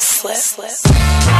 slip, slip.